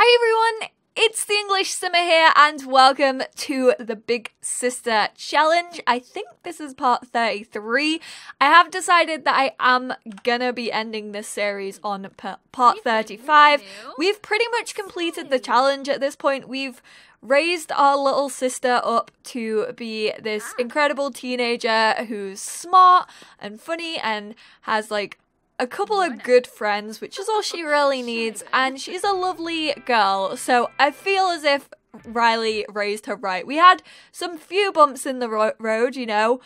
Hi everyone, it's the English Simmer here, and welcome to the Big Sister Challenge. I think this is part 33. I have decided that I am gonna be ending this series on part 35. We've pretty much completed the challenge at this point. We've raised our little sister up to be this incredible teenager who's smart and funny and has like a couple of good friends, which is all she really needs, and she's a lovely girl. So I feel as if Riley raised her right. We had some few bumps in the ro- road, you know,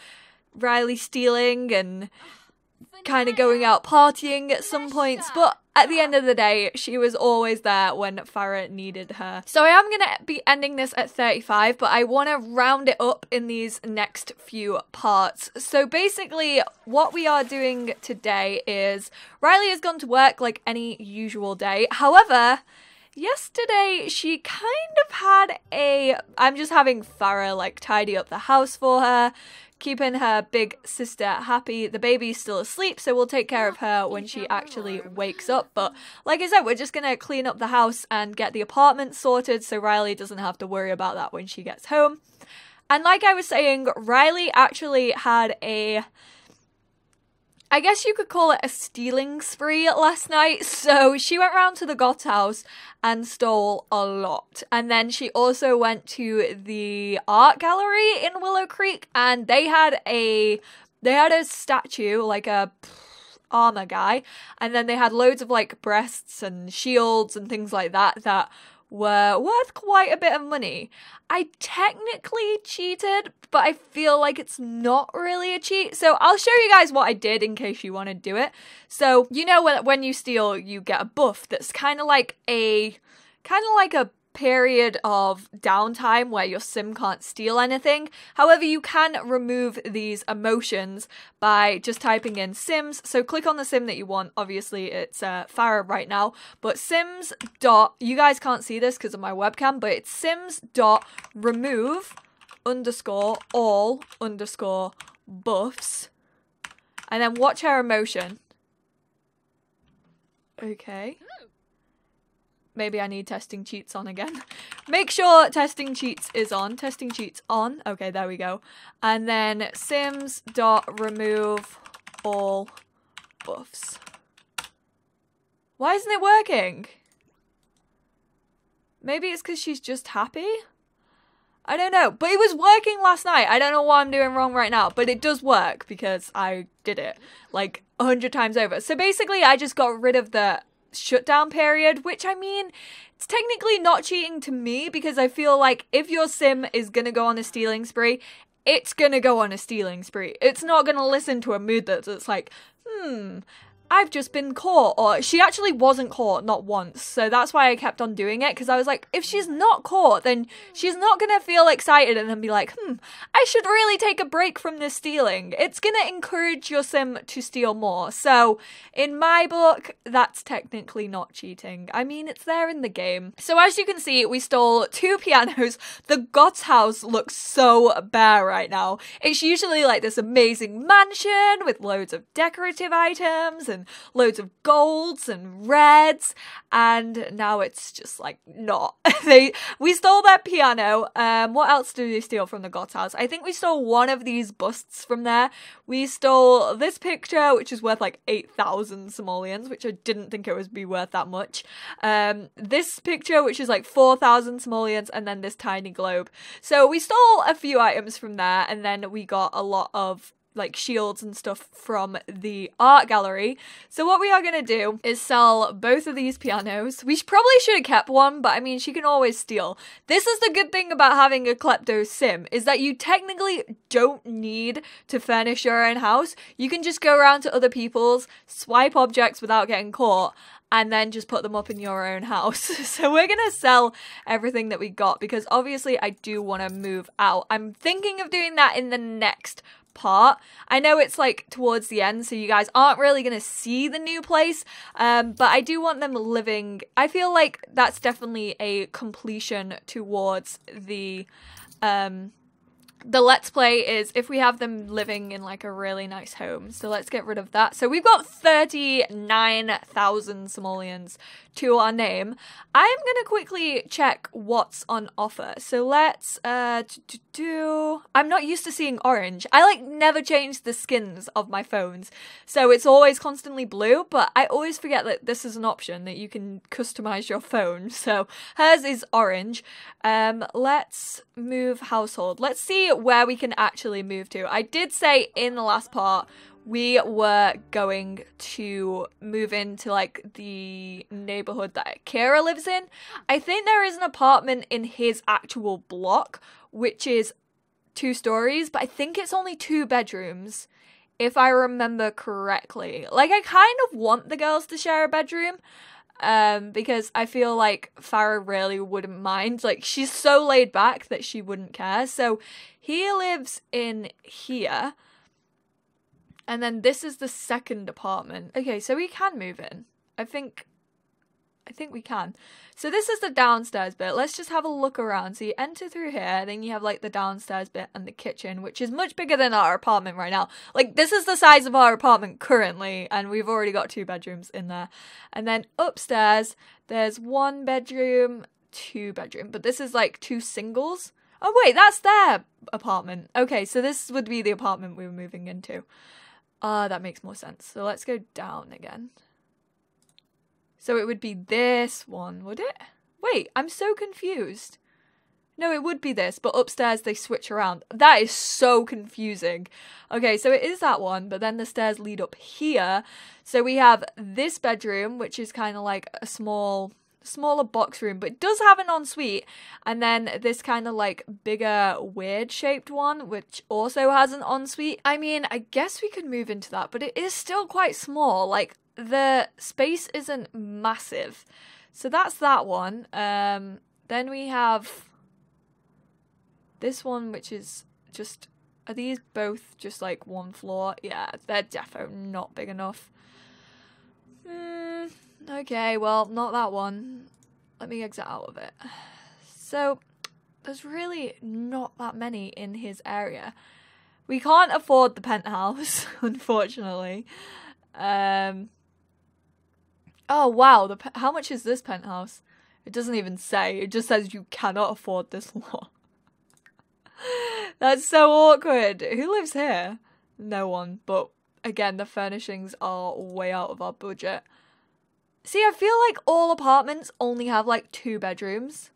Riley stealing and oh. Kind of going out partying at some points, but at the end of the day, she was always there when Farah needed her. So I am going to be ending this at 35, but I want to round it up in these next few parts. So basically, what we are doing today is Riley has gone to work like any usual day. However, yesterday she kind of had a I'm just having Farah like tidy up the house for her keeping her big sister happy. The baby's still asleep, so we'll take care of her when she actually wakes up. But like I said, we're just gonna clean up the house and get the apartment sorted so Riley doesn't have to worry about that when she gets home. And like I was saying, Riley actually had a I guess you could call it a stealing spree last night. So she went round to the Goth house and stole a lot. And then she also went to the art gallery in Willow Creek and they had a they had a statue like a armor guy and then they had loads of like breasts and shields and things like that that were worth quite a bit of money. I technically cheated, but I feel like it's not really a cheat. So I'll show you guys what I did in case you want to do it. So, you know when when you steal, you get a buff that's kind of like a kind of like a period of downtime where your sim can't steal anything. However, you can remove these emotions by just typing in sims. So click on the sim that you want. Obviously, it's uh, Farah right now, but sims dot, you guys can't see this because of my webcam, but it's sims dot remove underscore all underscore buffs. And then watch her emotion. Okay. Maybe I need testing cheats on again. Make sure testing cheats is on. Testing cheats on. Okay, there we go. And then sims dot remove all buffs. Why isn't it working? Maybe it's because she's just happy? I don't know. But it was working last night. I don't know what I'm doing wrong right now. But it does work because I did it like a hundred times over. So basically I just got rid of the shutdown period, which I mean, it's technically not cheating to me because I feel like if your sim is gonna go on a stealing spree, it's gonna go on a stealing spree. It's not gonna listen to a mood that's like, hmm, I've just been caught. Or she actually wasn't caught, not once. So that's why I kept on doing it. Because I was like, if she's not caught, then she's not going to feel excited and then be like, hmm, I should really take a break from this stealing. It's going to encourage your sim to steal more. So in my book, that's technically not cheating. I mean, it's there in the game. So as you can see, we stole two pianos. The Goth's house looks so bare right now. It's usually like this amazing mansion with loads of decorative items and loads of golds and reds, and now it's just like not. they we stole their piano. Um, what else did we steal from the Goth house? I think we stole one of these busts from there. We stole this picture, which is worth like eight thousand simoleons, which I didn't think it would be worth that much. Um, this picture, which is like four thousand simoleons, and then this tiny globe. So we stole a few items from there, and then we got a lot of like shields and stuff from the art gallery. So what we are going to do is sell both of these pianos. We probably should have kept one, but I mean, she can always steal. This is the good thing about having a klepto sim is that you technically don't need to furnish your own house. You can just go around to other people's, swipe objects without getting caught, and then just put them up in your own house. so we're gonna sell everything that we got because obviously I do want to move out. I'm thinking of doing that in the next part. I know it's like towards the end, so you guys aren't really going to see the new place, um, but I do want them living. I feel like that's definitely a completion towards the. Um, the let's play is if we have them living in like a really nice home. So let's get rid of that. So we've got 39,000 simoleons to our name. I'm going to quickly check what's on offer. So let's uh do, do I'm not used to seeing orange. I like never change the skins of my phones. So it's always constantly blue, but I always forget that this is an option that you can customize your phone. So hers is orange. Um let's move household. Let's see where we can actually move to. I did say in the last part we were going to move into like the neighborhood that Akira lives in. I think there is an apartment in his actual block, which is two stories, but I think it's only two bedrooms, if I remember correctly. Like, I kind of want the girls to share a bedroom. Um, because I feel like Farah really wouldn't mind. Like, she's so laid back that she wouldn't care. So, he lives in here. And then this is the second apartment. Okay, so we can move in. I think I think we can. So this is the downstairs bit. Let's just have a look around. So you enter through here, then you have like the downstairs bit and the kitchen, which is much bigger than our apartment right now. Like this is the size of our apartment currently, and we've already got two bedrooms in there. And then upstairs, there's one bedroom, two bedroom, but this is like two singles. Oh wait, that's their apartment. Okay, so this would be the apartment we were moving into. Ah, uh, that makes more sense. So let's go down again. So it would be this one, would it? Wait, I'm so confused. No, it would be this, but upstairs they switch around. That is so confusing. Okay, so it is that one, but then the stairs lead up here. So we have this bedroom, which is kind of like a small smaller box room, but it does have an ensuite. And then this kind of like bigger weird shaped one, which also has an ensuite. I mean, I guess we could move into that, but it is still quite small. Like the space isn't massive. So that's that one. Um, then we have this one, which is just. Are these both just like one floor? Yeah, they're defo not big enough. Hmm. Okay, well, not that one. Let me exit out of it. So, there's really not that many in his area. We can't afford the penthouse, unfortunately. Um. Oh wow! The how much is this penthouse? It doesn't even say. It just says you cannot afford this lot. That's so awkward. Who lives here? No one. But again, the furnishings are way out of our budget. See, I feel like all apartments only have like two bedrooms.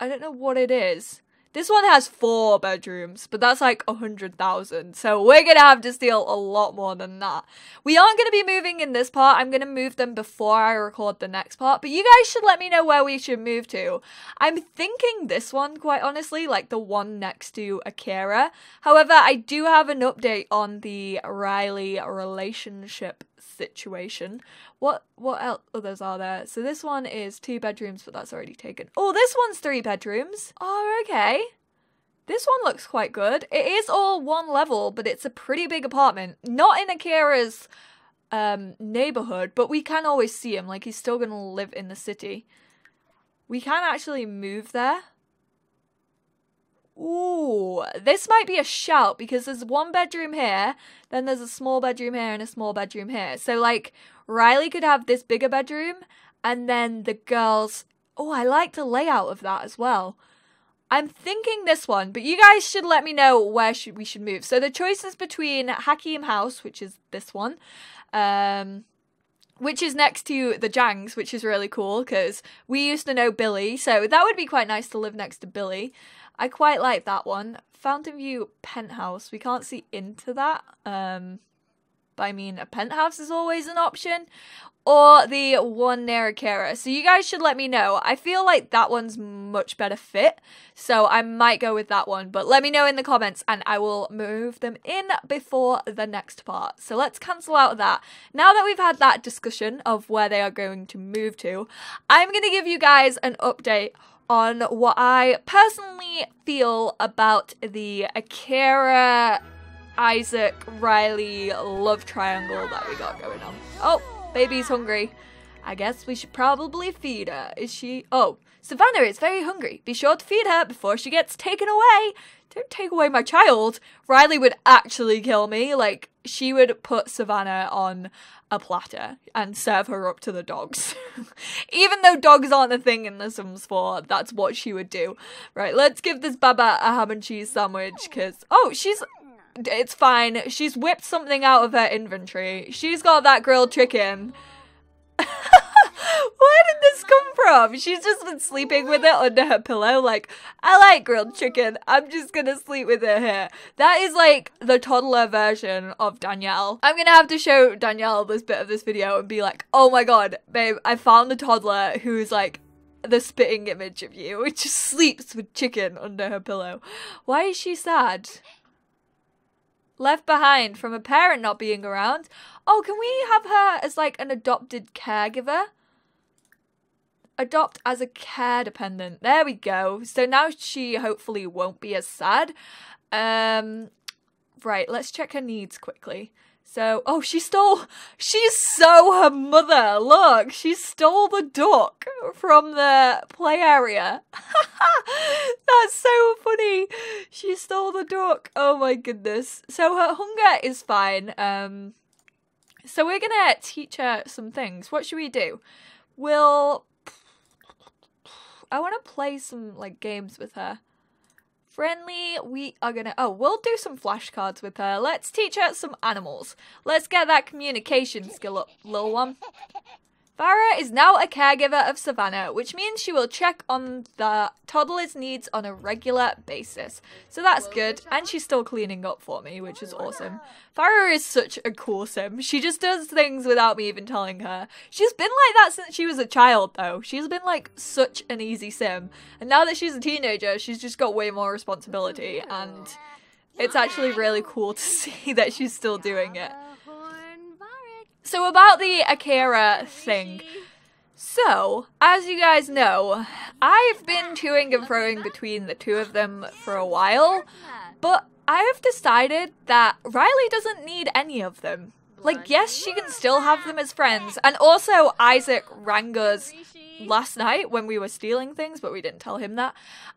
I don't know what it is. This one has four bedrooms, but that's like a hundred thousand. So we're gonna have to steal a lot more than that. We aren't gonna be moving in this part. I'm gonna move them before I record the next part. But you guys should let me know where we should move to. I'm thinking this one, quite honestly, like the one next to Akira. However, I do have an update on the Riley relationship situation. What what else others are there? So this one is two bedrooms, but that's already taken. Oh, this one's three bedrooms. Oh, okay. This one looks quite good. It is all one level, but it's a pretty big apartment. Not in Akira's um, neighborhood, but we can always see him. Like, he's still going to live in the city. We can actually move there. Ooh, this might be a shout because there's one bedroom here, then there's a small bedroom here and a small bedroom here. So like Riley could have this bigger bedroom and then the girls Oh, I like the layout of that as well. I'm thinking this one, but you guys should let me know where should we should move. So the choice is between Hakim House, which is this one, um, which is next to the Jangs, which is really cool because we used to know Billy, so that would be quite nice to live next to Billy. I quite like that one. Fountain View Penthouse. We can't see into that. Um, but I mean, a penthouse is always an option. Or the one near Akira. So you guys should let me know. I feel like that one's much better fit. So I might go with that one. But let me know in the comments and I will move them in before the next part. So let's cancel out that. Now that we've had that discussion of where they are going to move to, I'm going to give you guys an update on what I personally feel about the Akira Isaac Riley love triangle that we got going on. Oh, baby's hungry. I guess we should probably feed her. Is she? Oh, Savannah is very hungry. Be sure to feed her before she gets taken away. Don't take away my child. Riley would actually kill me. Like, she would put Savannah on a platter and serve her up to the dogs. Even though dogs aren't a thing in The Sims 4, that's what she would do. Right, let's give this Baba a ham and cheese sandwich because, oh, she's it's fine. She's whipped something out of her inventory. She's got that grilled chicken. Where did this come from? She's just been sleeping with it under her pillow. Like, I like grilled chicken. I'm just gonna sleep with it here. That is like the toddler version of Danielle. I'm gonna have to show Danielle this bit of this video and be like, oh my god, babe, I found the toddler who's like the spitting image of you. It just sleeps with chicken under her pillow. Why is she sad? Left behind from a parent not being around. Oh, can we have her as like an adopted caregiver? Adopt as a care dependent. There we go. So now she hopefully won't be as sad. Um, right, let's check her needs quickly. So, oh, she stole, she's so her mother. Look, she stole the duck from the play area. That's so funny. She stole the duck. Oh my goodness. So her hunger is fine. Um, so we're gonna teach her some things. What should we do? We'll, I want to play some like games with her. Friendly, we are gonna. Oh, we'll do some flashcards with her. Let's teach her some animals. Let's get that communication skill up, little one. Farah is now a caregiver of Savannah, which means she will check on the toddler's needs on a regular basis. So that's good, and she's still cleaning up for me, which is awesome. Farah is such a cool sim. She just does things without me even telling her. She's been like that since she was a child, though. She's been like such an easy sim. And now that she's a teenager, she's just got way more responsibility, and it's actually really cool to see that she's still doing it. So about the Akira thing. So, as you guys know, I've been toing and froing between the two of them for a while, but I have decided that Riley doesn't need any of them. Like, yes, she can still have them as friends, and also Isaac rang us last night when we were stealing things, but we didn't tell him that.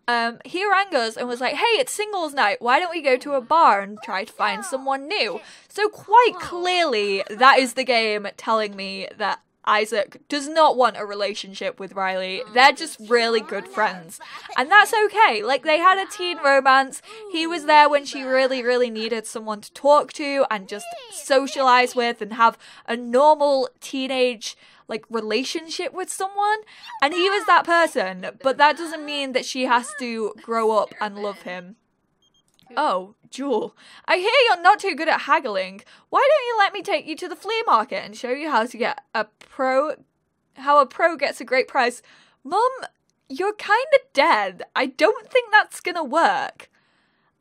Um, he rang us and was like, "Hey, it's singles night. Why don't we go to a bar and try to find someone new?" So quite clearly, that is the game telling me that Isaac does not want a relationship with Riley. They're just really good friends. And that's okay. Like, they had a teen romance. He was there when she really, really needed someone to talk to and just socialize with and have a normal teenage like relationship with someone and he was that person but that doesn't mean that she has to grow up and love him Oh, Jewel, I hear you're not too good at haggling. Why don't you let me take you to the flea market and show you how to get a pro how a pro gets a great price? Mum, you're kind of dead. I don't think that's to work.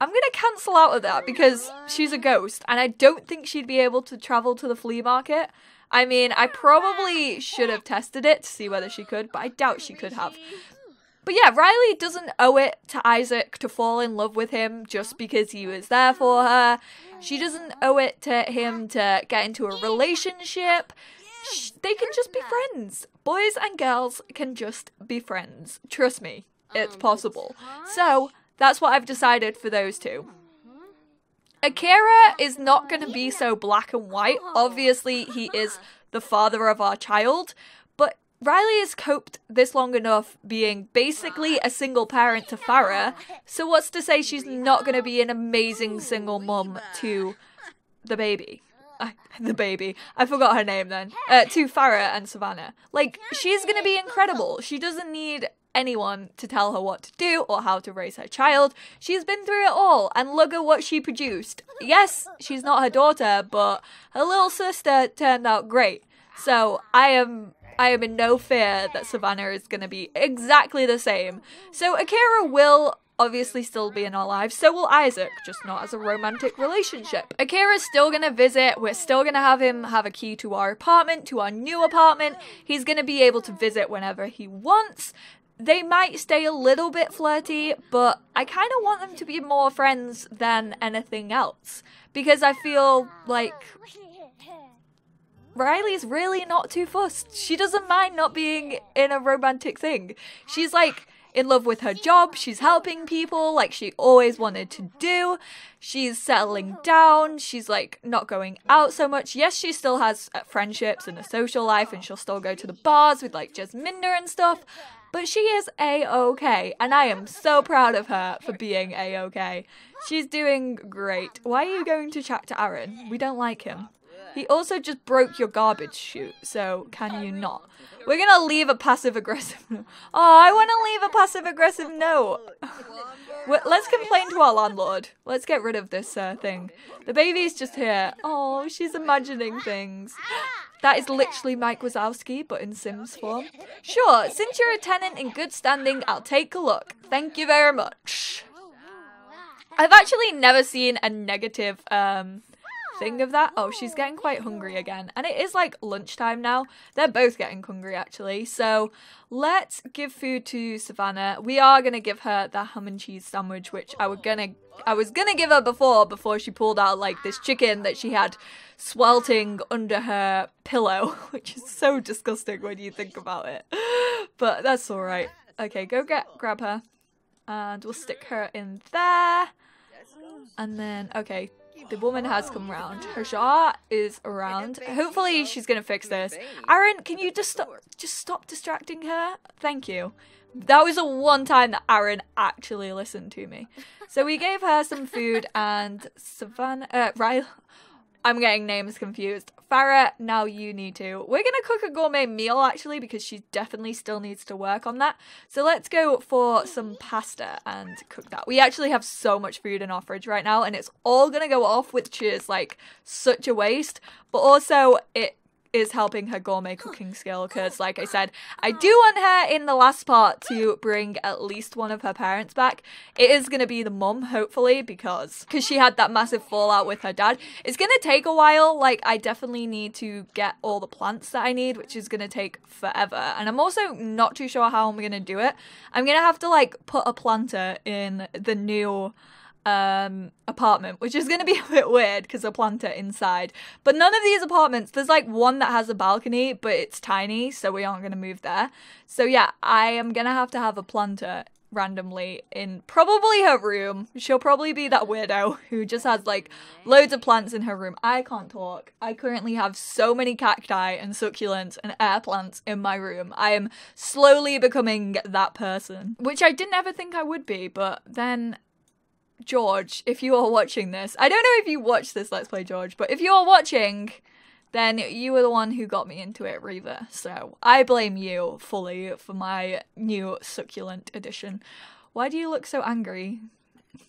I'm to cancel out of that because she's a ghost and I don't think she'd be able to travel to the flea market. I mean, I probably should have tested it to see whether she could, but I doubt she could have. But yeah, Riley doesn't owe it to Isaac to fall in love with him just because he was there for her. She doesn't owe it to him to get into a relationship. They can just be friends. Boys and girls can just be friends. Trust me, it's possible. So, that's what I've decided for those two. Akira is not going to be so black and white. Obviously, he is the father of our child, Riley has coped this long enough being basically a single parent to Farah, so what's to say she's not going to be an amazing single mum to the baby? The baby. I forgot her name then. Uh, to Farah and Savannah. Like, she's going to be incredible. She doesn't need anyone to tell her what to do or how to raise her child. She's been through it all, and look at what she produced. Yes, she's not her daughter, but her little sister turned out great. So I am I am in no fear that Savannah is going to be exactly the same. So Akira will obviously still be in our lives. So will Isaac, just not as a romantic relationship. Akira's still gonna visit. We're still gonna have him have a key to our apartment, to our new apartment. He's gonna be able to visit whenever he wants they might stay a little bit flirty, but I kind of want them to be more friends than anything else because I feel like Riley's really not too fussed. She doesn't mind not being in a romantic thing. She's like in love with her job. She's helping people like she always wanted to do. She's settling down. She's like not going out so much. Yes, she still has uh, friendships and a social life, and she'll still go to the bars with like Jasminder and stuff. But she is a okay, and I am so proud of her for being a okay. She's doing great. Why are you going to chat to Aaron? We don't like him. He also just broke your garbage chute, so can you not? We're gonna leave a passive aggressive. oh, I want to leave a passive aggressive note. Let's complain to our landlord. Let's get rid of this uh, thing. The baby's just here. Oh, she's imagining things. That is literally Mike Wazowski, but in Sims form. Sure, since you're a tenant in good standing, I'll take a look. Thank you very much. I've actually never seen a negative um, thing of that. Oh, she's getting quite hungry again. And it is like lunchtime now. They're both getting hungry actually. So let's give food to Savannah. We are gonna give her the ham and cheese sandwich, which I was gonna I was gonna give her before before she pulled out like this chicken that she had swelting under her pillow, which is so disgusting when you think about it. But that's alright. Okay, go get grab her. And we'll stick her in there. And then okay, the woman has come round. Her jaw is around. Hopefully she's gonna fix this. Aaron, can you just stop just stop distracting her? Thank you. That was the one time that Aaron actually listened to me. So we gave her some food and Savannah uh Riley I'm getting names confused. Farah, now you need to. We're gonna cook a gourmet meal actually because she definitely still needs to work on that. So let's go for some pasta and cook that. We actually have so much food in our fridge right now and it's all gonna go off, which is like such a waste. But also it is helping her gourmet cooking skill because, like I said, I do want her in the last part to bring at least one of her parents back. It is going to be the mum, hopefully, because because she had that massive fallout with her dad. It's going to take a while. Like, I definitely need to get all the plants that I need, which is going to take forever. And I'm also not too sure how I'm going to do it. I'm going to have to, like, put a planter in the new um apartment which is going to be a bit weird because a planter inside. But none of these apartments there's like one that has a balcony but it's tiny so we aren't going to move there. So yeah i am going to have to have a planter randomly in probably her room. She'll probably be that weirdo who just has like loads of plants in her room. I can't talk. I currently have so many cacti and succulents and air plants in my room. I am slowly becoming that person. Which i didn't ever think i would be but then George, if you are watching this, I don't know if you watch this Let's Play George, but if you are watching, then you were the one who got me into it, Reva. So I blame you fully for my new succulent edition. Why do you look so angry?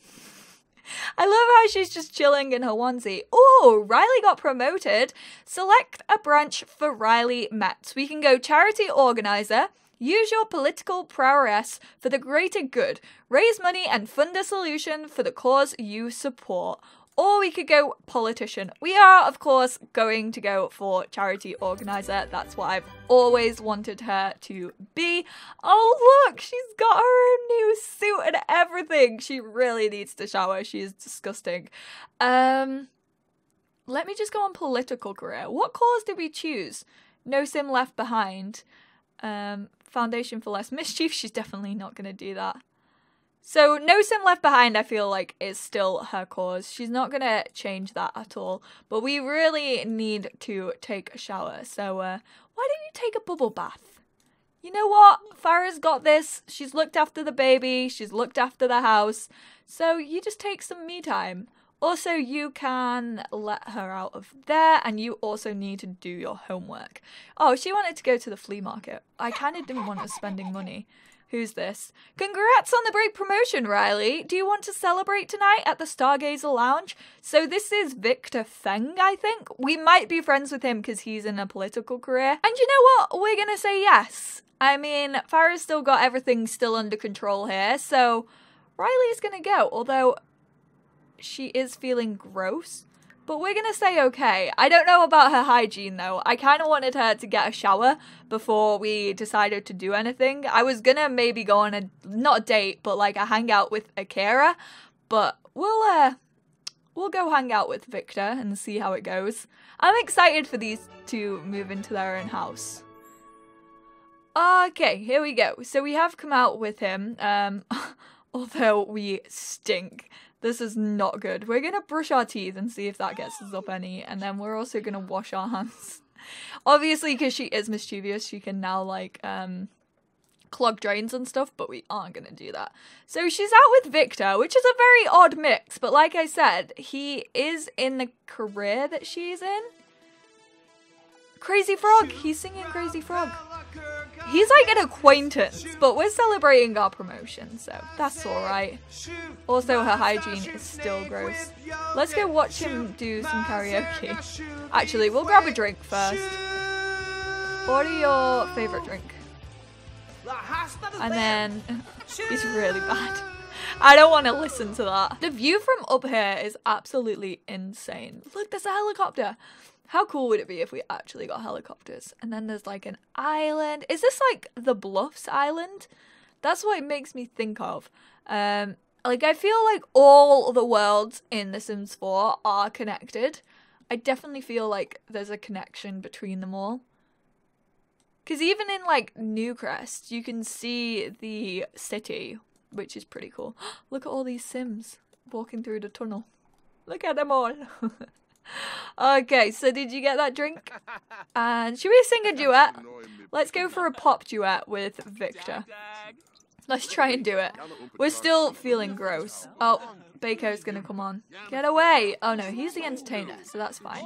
I love how she's just chilling in her onesie. Oh, Riley got promoted. Select a branch for Riley Metz. We can go charity organizer, Use your political prowess for the greater good. Raise money and fund a solution for the cause you support. Or we could go politician. We are, of course, going to go for charity organizer. That's what I've always wanted her to be. Oh, look, she's got her new suit and everything. She really needs to shower. She is disgusting. Um, let me just go on political career. What cause did we choose? No sim left behind. Um, Foundation for Less Mischief, she's definitely not going to do that. So, No Sim Left Behind, I feel like, is still her cause. She's not going to change that at all. But we really need to take a shower. So, uh, why don't you take a bubble bath? You know what? Farah's got this. She's looked after the baby, she's looked after the house. So, you just take some me time. Also, you can let her out of there, and you also need to do your homework. Oh, she wanted to go to the flea market. I kind of didn't want her spending money. Who's this? Congrats on the great promotion, Riley. Do you want to celebrate tonight at the Stargazer Lounge? So this is Victor Feng, I think. We might be friends with him because he's in a political career. And you know what? We're gonna say yes. I mean, Farah's still got everything still under control here, so Riley's gonna go. Although she is feeling gross. But we're gonna say okay. I don't know about her hygiene though. I kind of wanted her to get a shower before we decided to do anything. I was gonna maybe go on a not a date, but like a hangout with Akira. But we'll uh, we'll go hang out with Victor and see how it goes. I'm excited for these to move into their own house. Okay, here we go. So we have come out with him, um, although we stink. This is not good. We're gonna brush our teeth and see if that gets us up any, and then we're also gonna wash our hands. Obviously, because she is mischievous, she can now, like, um, clog drains and stuff, but we aren't gonna do that. So she's out with Victor, which is a very odd mix, but like I said, he is in the career that she's in. Crazy Frog, he's singing Crazy Frog. He's like an acquaintance, but we're celebrating our promotion, so that's alright. Also, her hygiene is still gross. Let's go watch him do some karaoke. Actually, we'll grab a drink first. What are your favourite drink? And then, it's really bad. I don't want to listen to that. The view from up here is absolutely insane. Look, there's a helicopter. How cool would it be if we actually got helicopters? And then there's like an island. Is this like the Bluffs Island? That's what it makes me think of. Um, like I feel like all the worlds in The Sims 4 are connected. I definitely feel like there's a connection between them all. Because even in like Newcrest, you can see the city, which is pretty cool. Look at all these Sims walking through the tunnel. Look at them all. okay, so did you get that drink? And should we sing a duet? Let's go for a pop duet with Victor. Let's try and do it. We're still feeling gross. Oh, Baco's gonna come on. Get away! Oh no, he's the entertainer, so that's fine.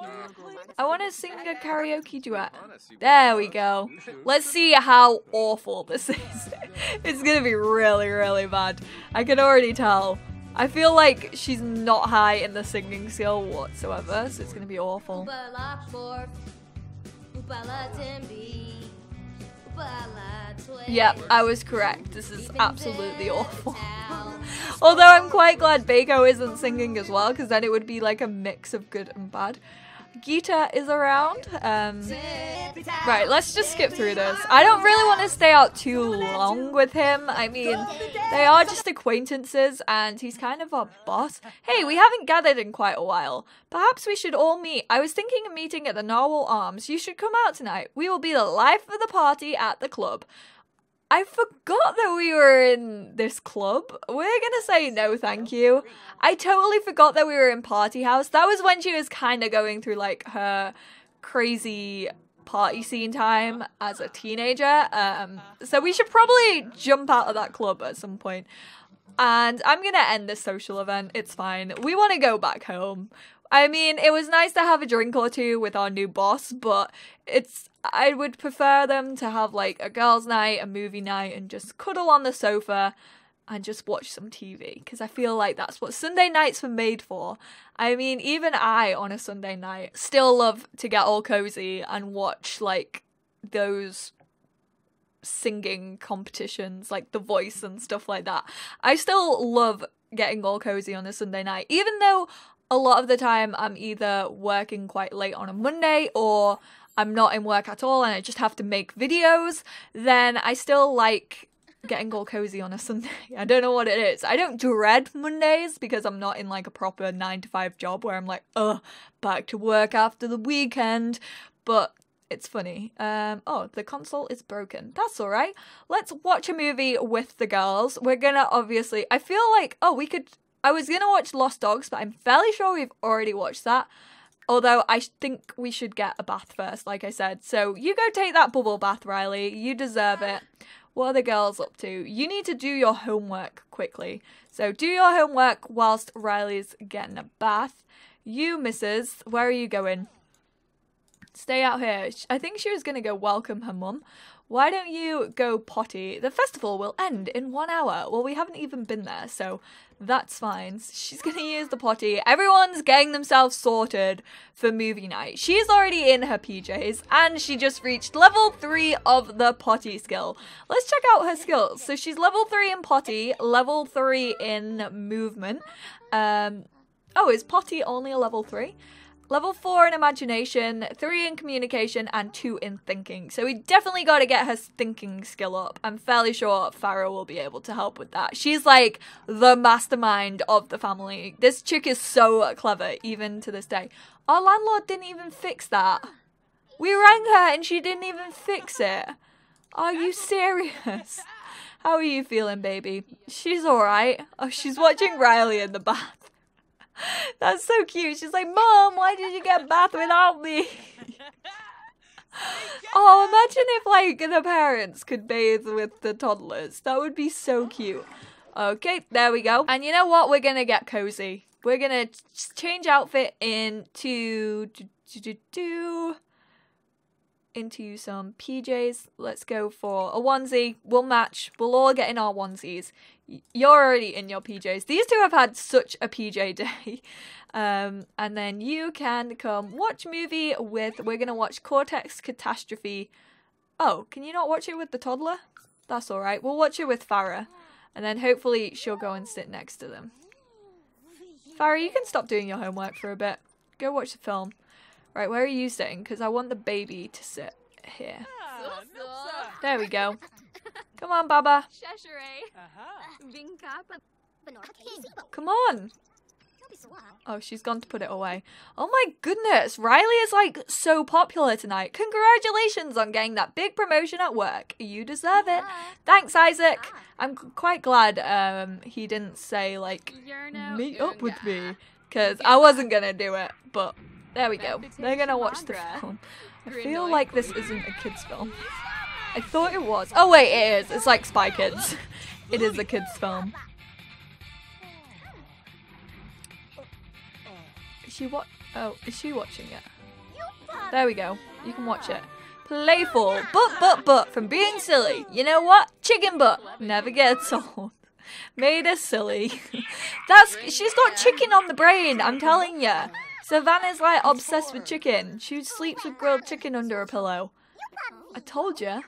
I want to sing a karaoke duet. There we go. Let's see how awful this is. it's gonna be really, really bad. I can already tell. I feel like she's not high in the singing skill whatsoever, so it's gonna be awful. Yep, I was correct. This is absolutely awful. Although I'm quite glad Bako isn't singing as well, because then it would be like a mix of good and bad. Gita is around. Um, right, let's just skip through this. I don't really want to stay out too long with him. I mean, they are just acquaintances and he's kind of our boss. Hey, we haven't gathered in quite a while. Perhaps we should all meet. I was thinking of meeting at the Narwhal Arms. You should come out tonight. We will be the life of the party at the club. I forgot that we were in this club. We're gonna say no, thank you. I totally forgot that we were in Party House. That was when she was kind of going through like her crazy party scene time as a teenager. Um, so we should probably jump out of that club at some point. And I'm gonna end this social event. It's fine. We want to go back home. I mean, it was nice to have a drink or two with our new boss, but it's I would prefer them to have like a girls' night, a movie night, and just cuddle on the sofa and just watch some TV because I feel like that's what Sunday nights were made for. I mean, even I on a Sunday night still love to get all cozy and watch like those singing competitions like The Voice and stuff like that. I still love getting all cozy on a Sunday night, even though a lot of the time I'm either working quite late on a Monday or I'm not in work at all and I just have to make videos, then I still like getting all cozy on a Sunday. I don't know what it is. I don't dread Mondays because I'm not in like a proper nine to five job where I'm like, ugh, back to work after the weekend. But it's funny. Um, oh, the console is broken. That's all right. Let's watch a movie with the girls. We're gonna obviously. I feel like oh, we could. I was gonna watch Lost Dogs, but I'm fairly sure we've already watched that. Although I think we should get a bath first, like I said. So you go take that bubble bath, Riley. You deserve it. What are the girls up to? You need to do your homework quickly. So do your homework whilst Riley's getting a bath. You, Mrs., where are you going? Stay out here. I think she was going to go welcome her mum. Why don't you go potty? The festival will end in one hour. Well, we haven't even been there, so that's fine. She's gonna use the potty. Everyone's getting themselves sorted for movie night. She's already in her PJs and she just reached level 3 of the potty skill. Let's check out her skills. So she's level 3 in potty, level 3 in movement. Um, oh, is potty only a level 3? Level four in imagination, three in communication, and two in thinking. So we definitely got to get her thinking skill up. I'm fairly sure Farah will be able to help with that. She's like the mastermind of the family. This chick is so clever, even to this day. Our landlord didn't even fix that. We rang her and she didn't even fix it. Are you serious? How are you feeling, baby? She's alright. Oh, she's watching Riley in the bath. That's so cute. She's like, Mom, why did you get bath without me? oh, imagine if like the parents could bathe with the toddlers. That would be so cute. Okay, there we go. And you know what? We're gonna get cozy. We're gonna change outfit into do, do, do, do into some PJs. Let's go for a onesie. We'll match. We'll all get in our onesies. You're already in your PJs. These two have had such a PJ day. Um, and then you can come watch movie with, we're going to watch Cortex Catastrophe. Oh, can you not watch it with the toddler? That's alright. We'll watch it with Farah. And then hopefully she'll go and sit next to them. Farah, you can stop doing your homework for a bit. Go watch the film. Right, where are you sitting? Because I want the baby to sit here. Ah, there we go. Come on, Baba. Uh-huh. Come on. Oh, she's gone to put it away. Oh my goodness, Riley is like so popular tonight. Congratulations on getting that big promotion at work. You deserve it. Thanks, Isaac. I'm quite glad um, he didn't say like meet up with me because I wasn't gonna do it, but there we go. They're gonna watch the film. I feel like this isn't a kids film. I thought it was. Oh wait, it is. It's like Spy Kids. it is a kids film. Is she what? Oh, is she watching it? There we go. You can watch it. Playful, but but but from being silly. You know what? Chicken butt never gets old. Made us silly. That's she's got chicken on the brain. I'm telling you. Savannah's like obsessed with chicken. She sleeps with grilled chicken under her pillow. I told you.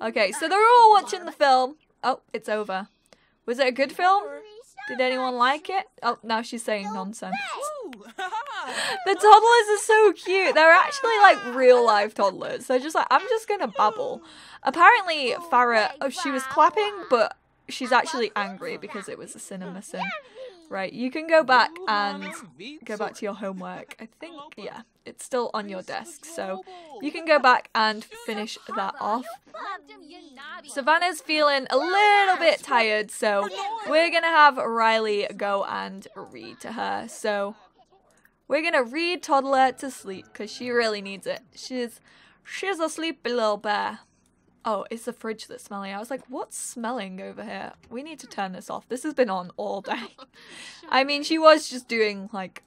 Okay, so they're all watching the film. Oh, it's over. Was it a good film? Did anyone like it? Oh, now she's saying nonsense. the toddlers are so cute. They're actually like real life toddlers. They're just like, I'm just gonna babble. Apparently, Farah, oh, she was clapping, but she's actually angry because it was a cinema sin. Right, you can go back and go back to your homework. I think, yeah, it's still on your desk. So you can go back and finish that off. Savannah's feeling a little bit tired, so we're going to have Riley go and read to her. So we're going to read Toddler to sleep because she really needs it. She's, she's a sleepy little bear. Oh, it's the fridge that's smelling. I was like, what's smelling over here? We need to turn this off. This has been on all day. I mean, she was just doing like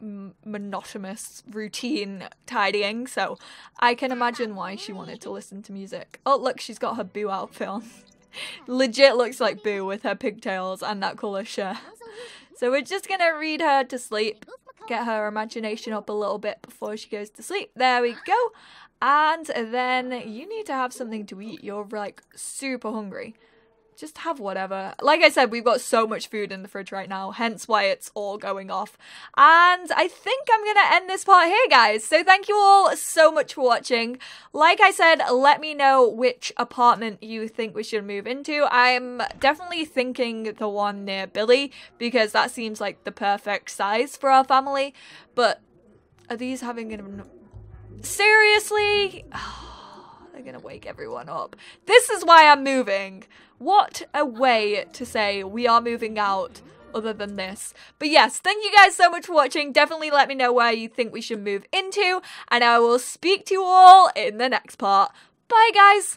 monotonous routine tidying, so I can imagine why she wanted to listen to music. Oh, look, she's got her Boo outfit on. Legit looks like Boo with her pigtails and that colour shirt. So we're just gonna read her to sleep, get her imagination up a little bit before she goes to sleep. There we go. And then you need to have something to eat. You're like super hungry. Just have whatever. Like I said, we've got so much food in the fridge right now, hence why it's all going off. And I think I'm going to end this part here, guys. So thank you all so much for watching. Like I said, let me know which apartment you think we should move into. I'm definitely thinking the one near Billy, because that seems like the perfect size for our family. But are these having an Seriously? Oh, they're gonna wake everyone up. This is why I'm moving. What a way to say we are moving out other than this. But yes, thank you guys so much for watching. Definitely let me know where you think we should move into, and I will speak to you all in the next part. Bye, guys!